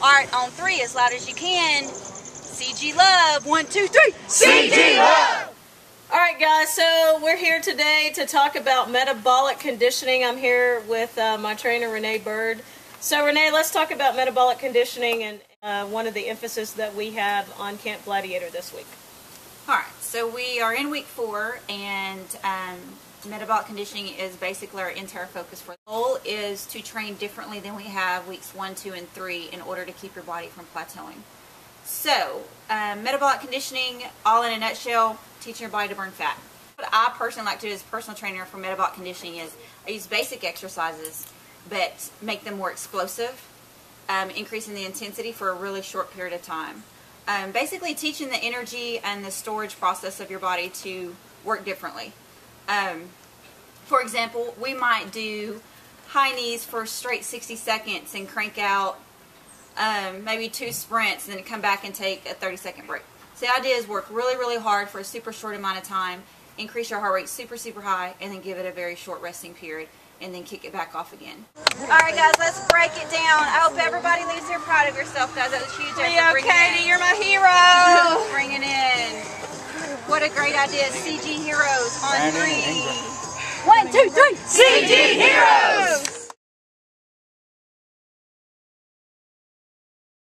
Right, on three, as loud as you can. CG Love. One, two, three. CG Love! All right, guys, so we're here today to talk about metabolic conditioning. I'm here with uh, my trainer, Renee Bird. So, Renee, let's talk about metabolic conditioning and uh, one of the emphasis that we have on Camp Gladiator this week. All right, so we are in week four, and um, metabolic conditioning is basically our entire focus for. The goal is to train differently than we have weeks one, two, and three in order to keep your body from plateauing. So, um, metabolic conditioning, all in a nutshell, teaching your body to burn fat. What I personally like to do as personal trainer for metabolic conditioning is I use basic exercises, but make them more explosive, um, increasing the intensity for a really short period of time. Um, basically, teaching the energy and the storage process of your body to work differently. Um, for example, we might do high knees for straight 60 seconds and crank out um, maybe two sprints and then come back and take a 30 second break. So the idea is work really, really hard for a super short amount of time, increase your heart rate super, super high, and then give it a very short resting period, and then kick it back off again. All right, guys, let's break it down. Proud of yourself, guys. That was huge. Leo Bring Katie, in. you're my hero! Bring it in. What a great idea. CG Heroes on Brandon three. One, two, three. CG Heroes!